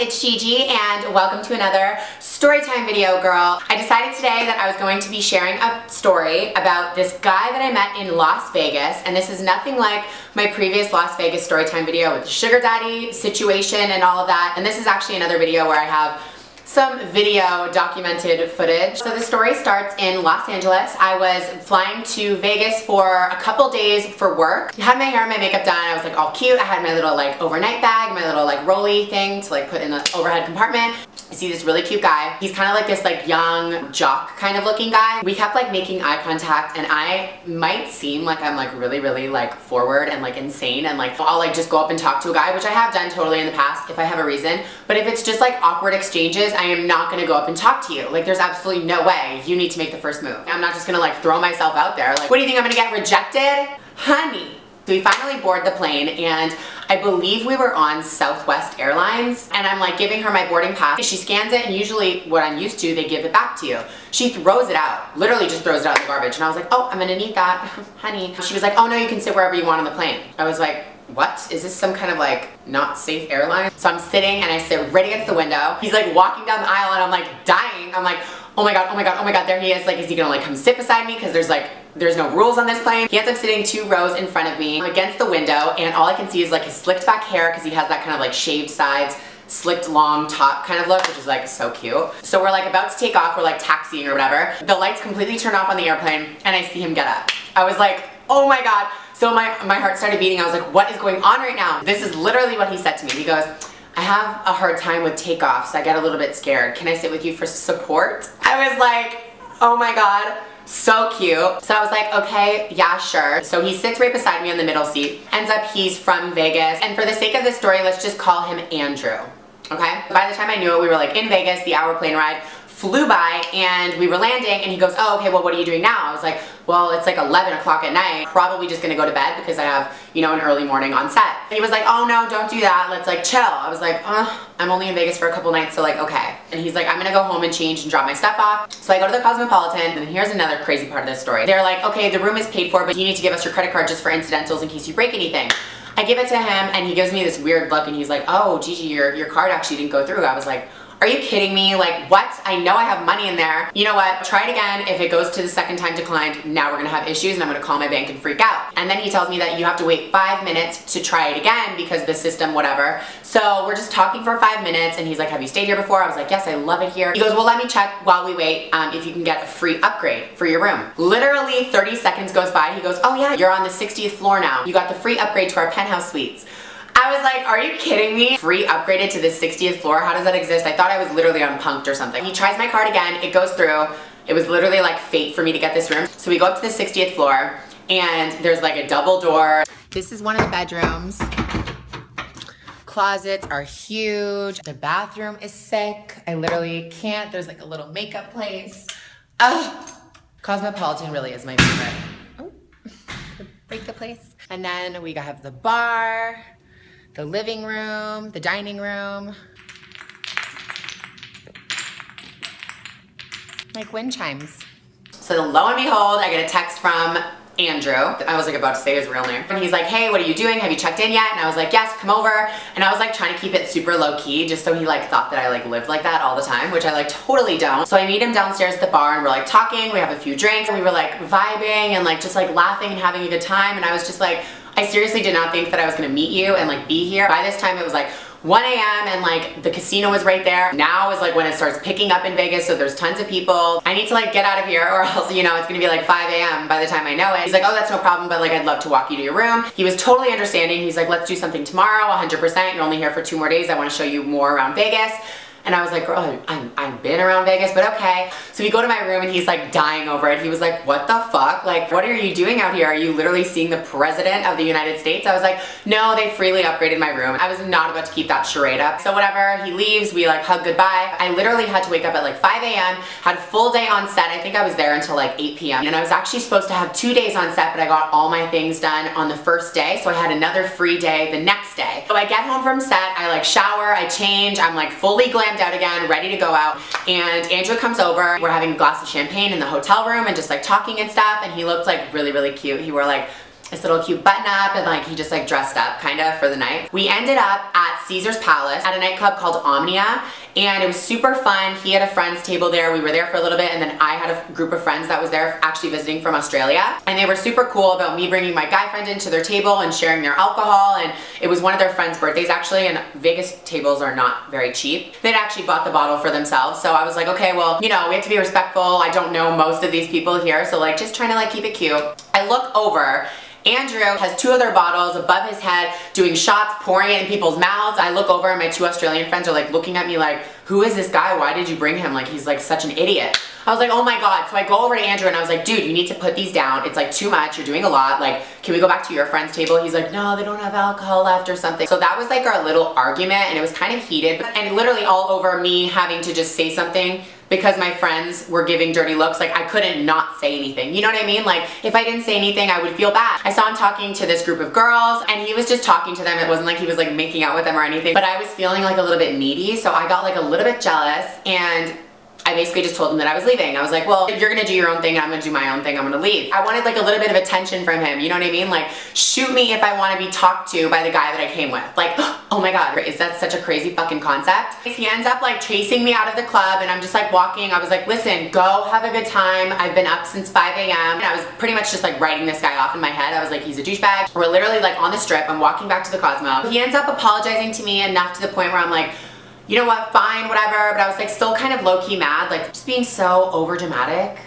it's Gigi and welcome to another storytime video, girl. I decided today that I was going to be sharing a story about this guy that I met in Las Vegas and this is nothing like my previous Las Vegas storytime video with the sugar daddy situation and all of that and this is actually another video where I have some video documented footage. So the story starts in Los Angeles. I was flying to Vegas for a couple days for work. Had my hair and my makeup done. I was like all cute. I had my little like overnight bag, my little like rolly thing to like put in the overhead compartment. I see this really cute guy. He's kind of like this like young jock kind of looking guy. We kept like making eye contact and I might seem like I'm like really, really like forward and like insane and like I'll like just go up and talk to a guy, which I have done totally in the past if I have a reason. But if it's just like awkward exchanges, I am not gonna go up and talk to you. Like there's absolutely no way. You need to make the first move. I'm not just gonna like throw myself out there. Like, what do you think I'm gonna get rejected? Honey, so we finally board the plane and I believe we were on Southwest Airlines and I'm like giving her my boarding pass. She scans it and usually what I'm used to, they give it back to you. She throws it out, literally just throws it out in the garbage. And I was like, oh, I'm gonna need that, honey. She was like, oh no, you can sit wherever you want on the plane. I was like, what? Is this some kind of like not safe airline? So I'm sitting and I sit right against the window. He's like walking down the aisle and I'm like dying. I'm like, oh my god, oh my god, oh my god, there he is. Like, is he gonna like come sit beside me? Because there's like, there's no rules on this plane. He ends up sitting two rows in front of me against the window and all I can see is like his slicked back hair because he has that kind of like shaved sides slicked long top kind of look, which is like so cute. So we're like about to take off, we're like taxiing or whatever. The lights completely turn off on the airplane and I see him get up. I was like, oh my God. So my, my heart started beating. I was like, what is going on right now? This is literally what he said to me. He goes, I have a hard time with takeoffs. I get a little bit scared. Can I sit with you for support? I was like, oh my God, so cute. So I was like, okay, yeah, sure. So he sits right beside me on the middle seat. Ends up he's from Vegas. And for the sake of this story, let's just call him Andrew. Okay? By the time I knew it, we were like in Vegas, the hour plane ride flew by and we were landing and he goes, oh, okay, well, what are you doing now? I was like, well, it's like 11 o'clock at night. Probably just gonna go to bed because I have, you know, an early morning on set. And he was like, oh no, don't do that. Let's like chill. I was like, uh, I'm only in Vegas for a couple nights, so like, okay. And he's like, I'm gonna go home and change and drop my stuff off. So I go to the Cosmopolitan and here's another crazy part of this story. They're like, okay, the room is paid for, but you need to give us your credit card just for incidentals in case you break anything. I give it to him and he gives me this weird look and he's like, oh, Gigi, your, your card actually didn't go through. I was like, are you kidding me? Like what? I know I have money in there. You know what? Try it again. If it goes to the second time declined, now we're gonna have issues and I'm gonna call my bank and freak out. And then he tells me that you have to wait five minutes to try it again because the system, whatever. So we're just talking for five minutes and he's like, have you stayed here before? I was like, yes, I love it here. He goes, well, let me check while we wait um, if you can get a free upgrade for your room. Literally 30 seconds goes by. He goes, oh yeah, you're on the 60th floor now. You got the free upgrade to our penthouse suites. I was like, are you kidding me? Free upgraded to the 60th floor? How does that exist? I thought I was literally on Punk'd or something. He tries my card again, it goes through. It was literally like fate for me to get this room. So we go up to the 60th floor and there's like a double door. This is one of the bedrooms. Closets are huge. The bathroom is sick. I literally can't. There's like a little makeup place. Ugh. Cosmopolitan really is my favorite. Oh, break the place. And then we have the bar the living room, the dining room. Like wind chimes. So lo and behold, I get a text from Andrew. I was like about to say his real name. And he's like, hey, what are you doing? Have you checked in yet? And I was like, yes, come over. And I was like trying to keep it super low key just so he like thought that I like lived like that all the time, which I like totally don't. So I meet him downstairs at the bar and we're like talking, we have a few drinks, and we were like vibing and like just like laughing and having a good time. And I was just like, I seriously did not think that I was gonna meet you and like be here. By this time it was like 1 a.m. and like the casino was right there. Now is like when it starts picking up in Vegas so there's tons of people. I need to like get out of here or else you know it's gonna be like 5 a.m. by the time I know it. He's like oh that's no problem but like I'd love to walk you to your room. He was totally understanding. He's like let's do something tomorrow 100%. You're only here for two more days. I want to show you more around Vegas. And I was like, girl, I've been around Vegas, but okay. So we go to my room and he's like dying over it. He was like, what the fuck? Like, what are you doing out here? Are you literally seeing the president of the United States? I was like, no, they freely upgraded my room. I was not about to keep that charade up. So whatever, he leaves, we like hug goodbye. I literally had to wake up at like 5 a.m., had a full day on set. I think I was there until like 8 p.m. And I was actually supposed to have two days on set, but I got all my things done on the first day. So I had another free day the next day. So I get home from set, I like shower, I change, I'm like fully glammed out again, ready to go out. And Andrew comes over, we're having a glass of champagne in the hotel room and just like talking and stuff. And he looked like really, really cute. He wore like this little cute button up and like he just like dressed up kind of for the night. We ended up at Caesar's Palace at a nightclub called Omnia and it was super fun. He had a friend's table there. We were there for a little bit and then I had a group of friends that was there actually visiting from Australia and they were super cool about me bringing my guy friend into their table and sharing their alcohol and it was one of their friends' birthdays actually and Vegas tables are not very cheap. They'd actually bought the bottle for themselves so I was like okay well you know we have to be respectful. I don't know most of these people here so like just trying to like keep it cute. I look over Andrew has two other bottles above his head doing shots, pouring it in people's mouths. I look over and my two Australian friends are like looking at me like, who is this guy? Why did you bring him? Like he's like such an idiot. I was like, oh my God. So I go over to Andrew and I was like, dude, you need to put these down. It's like too much. You're doing a lot. Like, can we go back to your friend's table? He's like, no, they don't have alcohol left or something. So that was like our little argument and it was kind of heated and literally all over me having to just say something because my friends were giving dirty looks, like I couldn't not say anything. You know what I mean? Like if I didn't say anything, I would feel bad. I saw him talking to this group of girls and he was just talking to them. It wasn't like he was like making out with them or anything, but I was feeling like a little bit needy. So I got like a little bit jealous and I basically just told him that I was leaving. I was like, well, if you're gonna do your own thing, I'm gonna do my own thing, I'm gonna leave. I wanted like a little bit of attention from him, you know what I mean? Like, shoot me if I wanna be talked to by the guy that I came with. Like, oh my God, is that such a crazy fucking concept? He ends up like chasing me out of the club and I'm just like walking. I was like, listen, go have a good time. I've been up since 5 a.m. And I was pretty much just like writing this guy off in my head. I was like, he's a douchebag. We're literally like on the strip. I'm walking back to the Cosmo. He ends up apologizing to me enough to the point where I'm like, you know what, fine, whatever, but I was like still kind of low-key mad, like just being so over dramatic.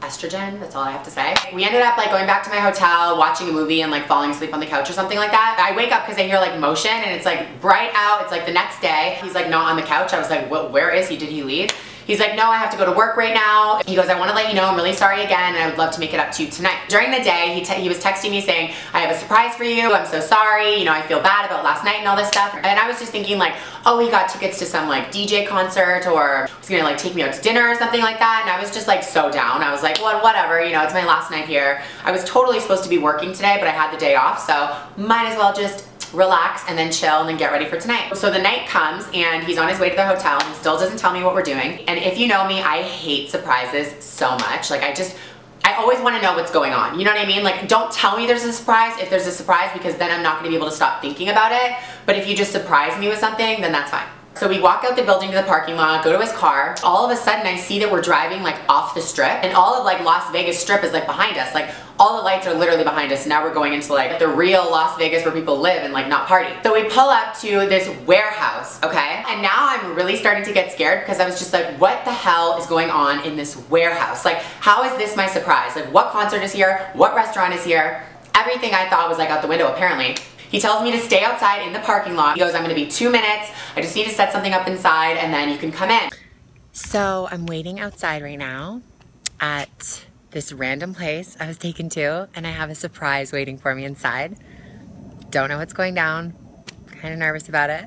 Estrogen, that's all I have to say. We ended up like going back to my hotel, watching a movie and like falling asleep on the couch or something like that. I wake up because I hear like motion and it's like bright out, it's like the next day. He's like not on the couch. I was like, what, where is he? Did he leave? He's like, no, I have to go to work right now. He goes, I want to let you know I'm really sorry again and I would love to make it up to you tonight. During the day, he, he was texting me saying, I have a surprise for you. I'm so sorry. You know, I feel bad about last night and all this stuff. And I was just thinking like, oh, he got tickets to some like DJ concert or he's gonna like take me out to dinner or something like that. And I was just like so down. I was like, well, whatever, you know, it's my last night here. I was totally supposed to be working today, but I had the day off. So might as well just relax and then chill and then get ready for tonight. So the night comes and he's on his way to the hotel and he still doesn't tell me what we're doing. And if you know me, I hate surprises so much. Like I just, I always want to know what's going on. You know what I mean? Like, don't tell me there's a surprise if there's a surprise because then I'm not going to be able to stop thinking about it. But if you just surprise me with something, then that's fine. So we walk out the building to the parking lot, go to his car. All of a sudden I see that we're driving like off the strip and all of like Las Vegas strip is like behind us. Like all the lights are literally behind us. Now we're going into like the real Las Vegas where people live and like not party. So we pull up to this warehouse, okay? And now I'm really starting to get scared because I was just like, what the hell is going on in this warehouse? Like, how is this my surprise? Like, what concert is here? What restaurant is here? Everything I thought was like out the window apparently. He tells me to stay outside in the parking lot. He goes, I'm gonna be two minutes. I just need to set something up inside and then you can come in. So I'm waiting outside right now at this random place I was taken to and I have a surprise waiting for me inside. Don't know what's going down. Kind of nervous about it.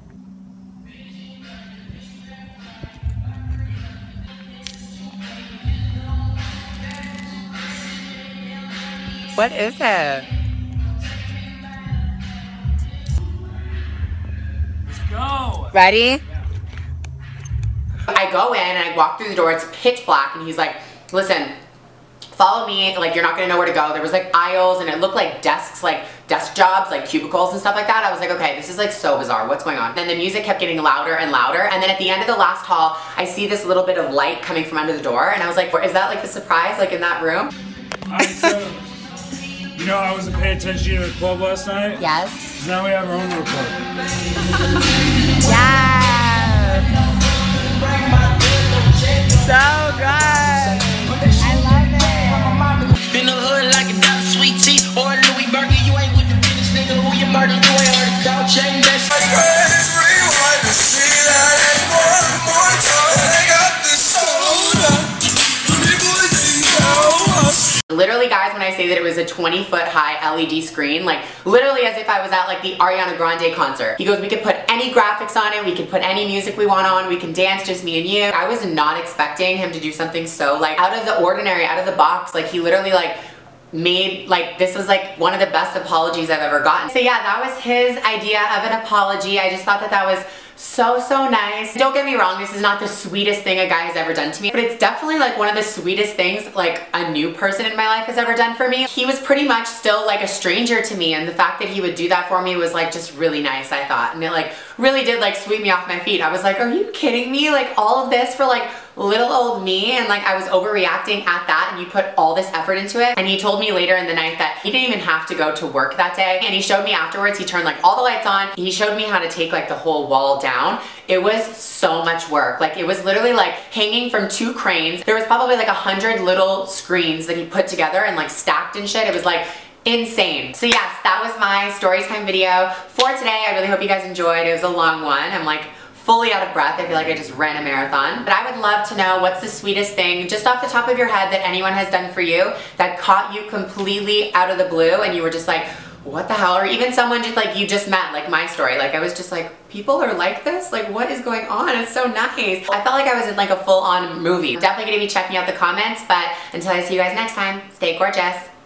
What is it? Go. Ready? I go in and I walk through the door, it's pitch black, and he's like, listen, follow me, like you're not gonna know where to go. There was like aisles and it looked like desks, like desk jobs, like cubicles and stuff like that. I was like, okay, this is like so bizarre, what's going on? And then the music kept getting louder and louder. And then at the end of the last hall, I see this little bit of light coming from under the door. And I was like, is that like the surprise, like in that room? Alright, so, you know, I wasn't paying attention to the club last night. Yes. So now we have our own club. Yeah. So good. When I say that it was a 20 foot high LED screen, like literally as if I was at like the Ariana Grande concert. He goes, we could put any graphics on it, we could put any music we want on, we can dance, just me and you. I was not expecting him to do something so like out of the ordinary, out of the box. Like he literally like made like this was like one of the best apologies I've ever gotten. So yeah, that was his idea of an apology. I just thought that that was so, so nice. Don't get me wrong, this is not the sweetest thing a guy has ever done to me, but it's definitely like one of the sweetest things like a new person in my life has ever done for me. He was pretty much still like a stranger to me and the fact that he would do that for me was like just really nice, I thought. And it like really did like sweep me off my feet. I was like, are you kidding me? Like all of this for like little old me and like I was overreacting at that and you put all this effort into it. And he told me later in the night that he didn't even have to go to work that day. And he showed me afterwards, he turned like all the lights on. He showed me how to take like the whole wall down. It was so much work. Like it was literally like hanging from two cranes. There was probably like a hundred little screens that he put together and like stacked and shit. It was like insane. So yes, that was my story time video for today. I really hope you guys enjoyed. It was a long one. I'm like fully out of breath. I feel like I just ran a marathon. But I would love to know what's the sweetest thing just off the top of your head that anyone has done for you that caught you completely out of the blue and you were just like, what the hell? Or even someone just like you just met, like my story. Like I was just like, people are like this? Like what is going on? It's so nice. I felt like I was in like a full on movie. Definitely gonna be checking out the comments, but until I see you guys next time, stay gorgeous.